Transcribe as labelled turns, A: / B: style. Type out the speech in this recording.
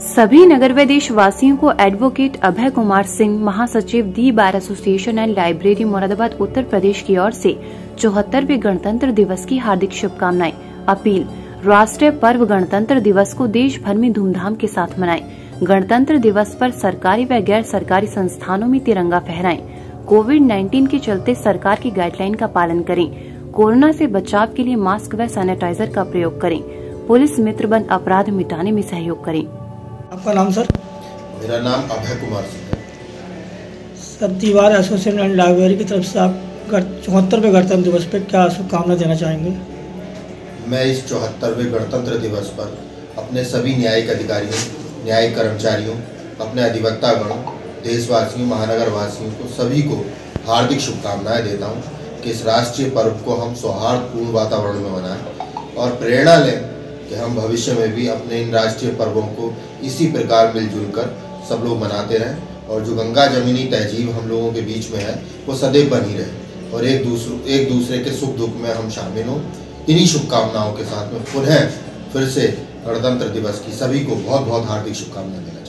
A: सभी नगर व देशवासियों को एडवोकेट अभय कुमार सिंह, महासचिव the bar association and library Moradabad, Uttar Pradesh की ओर से चौहत्तरवे गणतंत्र दिवस की हार्दिक शुभकामनाएँ। अपील, राष्ट्रीय पर्व गणतंत्र दिवस को देश भर में धूमधाम के साथ मनाएँ। गणतंत्र दिवस पर सरकारी व गैर सरकारी संस्थानों में तिरंगा फहराएँ। कोविड 19 के चलते सरकार की गाइडलाइन का पालन करें। कोरोना से बचाव के लिए मास्क व सैनिटाइजर का प्रयोग करें। पुलिस मित्र बन अपराध मिटाने में सहयोग करें।
B: आपका नाम सर?
C: मेरा नाम अभय कुमार सिंह है।
B: सर दीवार एसोसिएशन एंड लाइब्रेरी की तरफ़ से आप चौहत्तरवें गणतंत्र दिवस पर क्या शुभकामना देना चाहेंगे?
C: मैं इस चौहत्तरवें गणतंत्र दिवस पर अपने सभी न्यायिक अधिकारियों न्यायिक कर्मचारियों अपने अधिवक्तागणों देशवासियों महानगर वासियों को सभी को हार्दिक शुभकामनाएँ देता हूँ कि इस राष्ट्रीय पर्व को हम सौहार्दपूर्ण वातावरण में मनाएँ और प्रेरणा लें कि हम भविष्य में भी अपने इन राष्ट्रीय पर्वों को इसी प्रकार मिलजुल कर सब लोग मनाते रहें और जो गंगा जमीनी तहजीब हम लोगों के बीच में है, वो सदैव बनी रहे और एक दूसरे एक दूसरे के सुख दुख में हम शामिल हों। इन्हीं शुभकामनाओं के साथ में पुनः फिर से गणतंत्र दिवस की सभी को बहुत बहुत हार्दिक शुभकामनाएँ